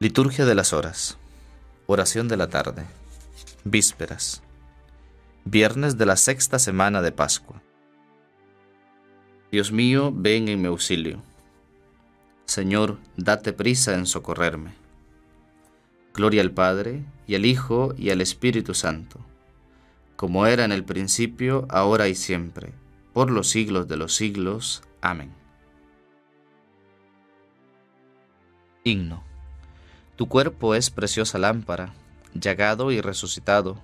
Liturgia de las horas. Oración de la tarde. Vísperas. Viernes de la sexta semana de Pascua. Dios mío, ven en mi auxilio. Señor, date prisa en socorrerme. Gloria al Padre, y al Hijo, y al Espíritu Santo, como era en el principio, ahora y siempre, por los siglos de los siglos. Amén. Himno. Tu cuerpo es preciosa lámpara, llagado y resucitado.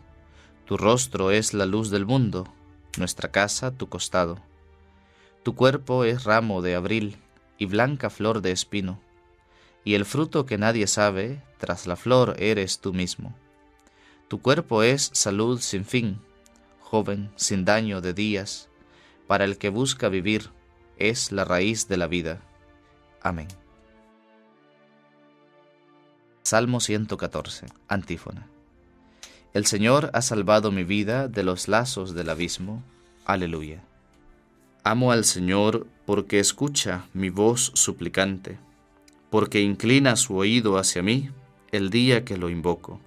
Tu rostro es la luz del mundo, nuestra casa tu costado. Tu cuerpo es ramo de abril y blanca flor de espino, y el fruto que nadie sabe, tras la flor eres tú mismo. Tu cuerpo es salud sin fin, joven, sin daño de días, para el que busca vivir, es la raíz de la vida. Amén. Salmo 114, antífona. El Señor ha salvado mi vida de los lazos del abismo. Aleluya. Amo al Señor porque escucha mi voz suplicante, porque inclina su oído hacia mí el día que lo invoco.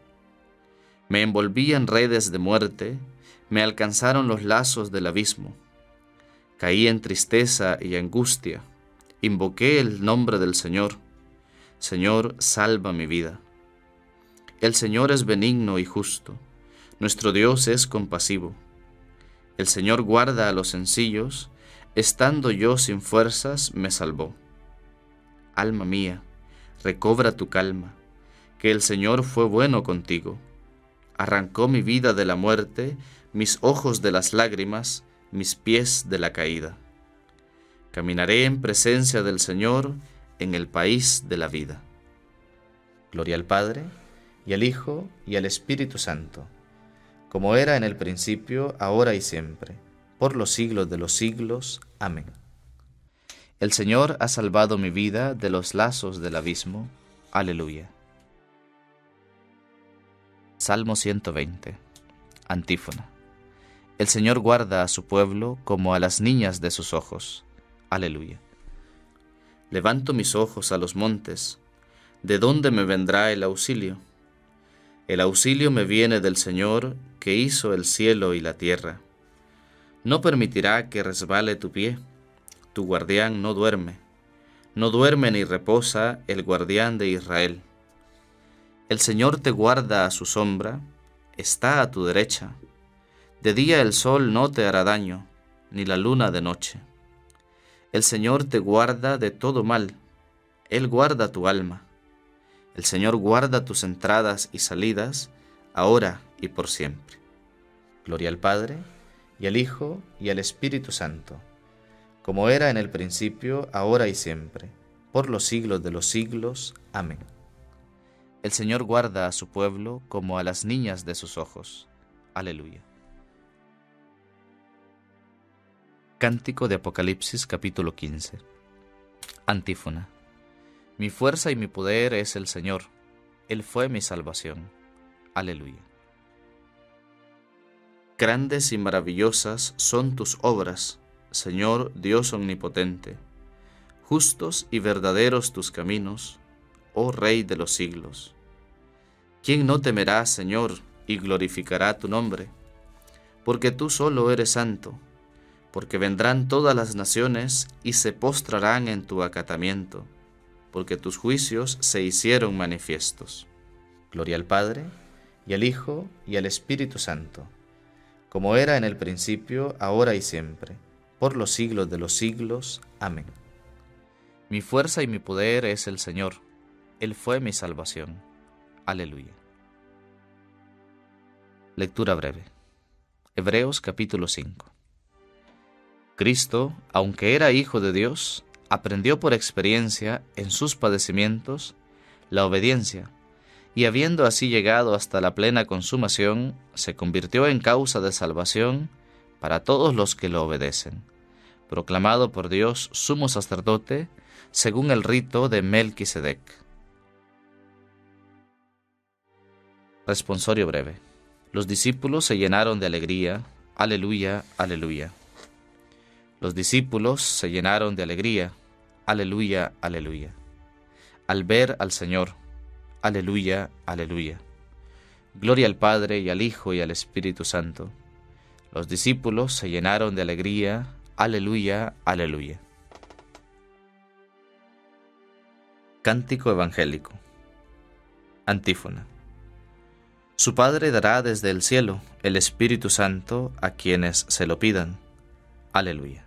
Me envolví en redes de muerte, me alcanzaron los lazos del abismo. Caí en tristeza y angustia, invoqué el nombre del Señor Señor, salva mi vida. El Señor es benigno y justo, nuestro Dios es compasivo. El Señor guarda a los sencillos, estando yo sin fuerzas, me salvó. Alma mía, recobra tu calma, que el Señor fue bueno contigo. Arrancó mi vida de la muerte, mis ojos de las lágrimas, mis pies de la caída. Caminaré en presencia del Señor, en el país de la vida. Gloria al Padre, y al Hijo, y al Espíritu Santo, como era en el principio, ahora y siempre, por los siglos de los siglos. Amén. El Señor ha salvado mi vida de los lazos del abismo. Aleluya. Salmo 120. Antífona. El Señor guarda a su pueblo como a las niñas de sus ojos. Aleluya. Levanto mis ojos a los montes. ¿De dónde me vendrá el auxilio? El auxilio me viene del Señor que hizo el cielo y la tierra. No permitirá que resbale tu pie. Tu guardián no duerme. No duerme ni reposa el guardián de Israel. El Señor te guarda a su sombra, está a tu derecha. De día el sol no te hará daño, ni la luna de noche. El Señor te guarda de todo mal, Él guarda tu alma. El Señor guarda tus entradas y salidas, ahora y por siempre. Gloria al Padre, y al Hijo, y al Espíritu Santo, como era en el principio, ahora y siempre, por los siglos de los siglos. Amén. El Señor guarda a su pueblo como a las niñas de sus ojos. Aleluya. Cántico de Apocalipsis capítulo 15. Antífona. Mi fuerza y mi poder es el Señor. Él fue mi salvación. Aleluya. Grandes y maravillosas son tus obras, Señor Dios omnipotente. Justos y verdaderos tus caminos, oh Rey de los siglos. ¿Quién no temerá, Señor, y glorificará tu nombre? Porque tú solo eres santo porque vendrán todas las naciones y se postrarán en tu acatamiento, porque tus juicios se hicieron manifiestos. Gloria al Padre, y al Hijo, y al Espíritu Santo, como era en el principio, ahora y siempre, por los siglos de los siglos. Amén. Mi fuerza y mi poder es el Señor, Él fue mi salvación. Aleluya. Lectura breve. Hebreos capítulo 5. Cristo, aunque era Hijo de Dios, aprendió por experiencia en sus padecimientos la obediencia, y habiendo así llegado hasta la plena consumación, se convirtió en causa de salvación para todos los que lo obedecen, proclamado por Dios sumo sacerdote según el rito de Melquisedec. Responsorio breve. Los discípulos se llenaron de alegría. Aleluya, aleluya. Los discípulos se llenaron de alegría. Aleluya, aleluya. Al ver al Señor, Aleluya, aleluya. Gloria al Padre y al Hijo y al Espíritu Santo. Los discípulos se llenaron de alegría. Aleluya, aleluya. Cántico Evangélico. Antífona. Su Padre dará desde el cielo el Espíritu Santo a quienes se lo pidan. Aleluya.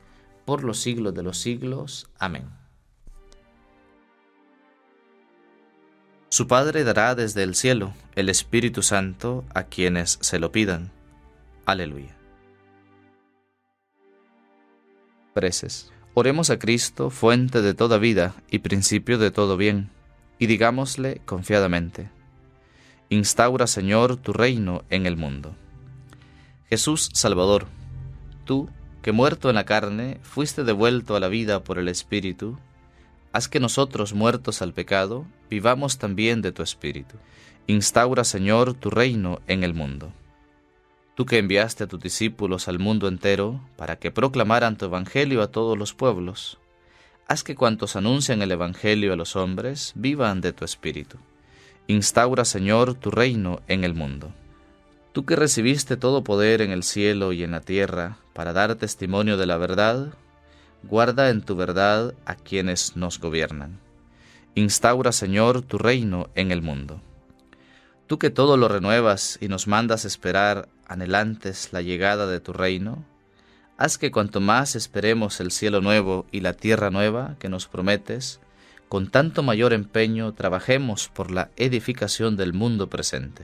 por los siglos de los siglos. Amén. Su Padre dará desde el cielo el Espíritu Santo a quienes se lo pidan. Aleluya. Preces. Oremos a Cristo, fuente de toda vida y principio de todo bien, y digámosle confiadamente, Instaura, Señor, tu reino en el mundo. Jesús Salvador, tú, que muerto en la carne, fuiste devuelto a la vida por el Espíritu, haz que nosotros, muertos al pecado, vivamos también de tu Espíritu. Instaura, Señor, tu reino en el mundo. Tú que enviaste a tus discípulos al mundo entero para que proclamaran tu Evangelio a todos los pueblos, haz que cuantos anuncian el Evangelio a los hombres vivan de tu Espíritu. Instaura, Señor, tu reino en el mundo. Tú que recibiste todo poder en el cielo y en la tierra para dar testimonio de la verdad, guarda en tu verdad a quienes nos gobiernan. Instaura, Señor, tu reino en el mundo. Tú que todo lo renuevas y nos mandas esperar anhelantes la llegada de tu reino, haz que cuanto más esperemos el cielo nuevo y la tierra nueva que nos prometes, con tanto mayor empeño trabajemos por la edificación del mundo presente.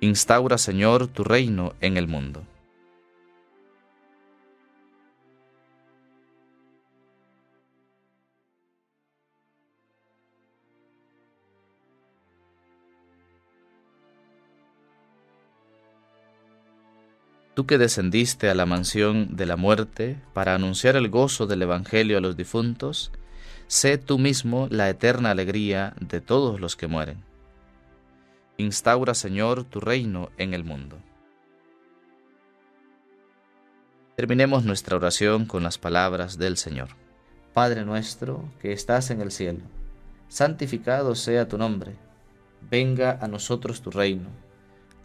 Instaura, Señor, tu reino en el mundo. Tú que descendiste a la mansión de la muerte para anunciar el gozo del Evangelio a los difuntos, sé tú mismo la eterna alegría de todos los que mueren. Instaura, Señor, tu reino en el mundo. Terminemos nuestra oración con las palabras del Señor. Padre nuestro que estás en el cielo, santificado sea tu nombre, venga a nosotros tu reino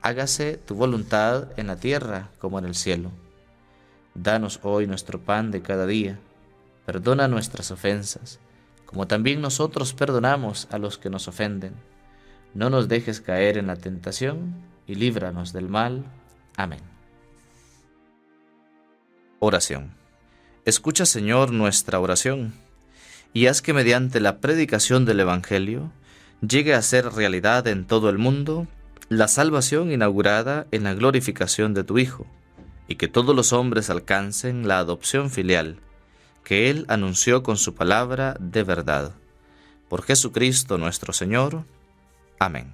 hágase tu voluntad en la tierra como en el cielo. Danos hoy nuestro pan de cada día, perdona nuestras ofensas, como también nosotros perdonamos a los que nos ofenden. No nos dejes caer en la tentación y líbranos del mal. Amén. Oración. Escucha, Señor, nuestra oración, y haz que mediante la predicación del Evangelio llegue a ser realidad en todo el mundo la salvación inaugurada en la glorificación de tu Hijo, y que todos los hombres alcancen la adopción filial que Él anunció con su palabra de verdad. Por Jesucristo nuestro Señor. Amén.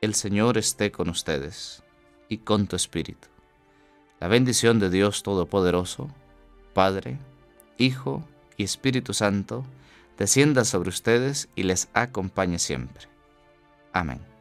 El Señor esté con ustedes y con tu espíritu. La bendición de Dios Todopoderoso, Padre, Hijo y Espíritu Santo, descienda sobre ustedes y les acompañe siempre. Amén.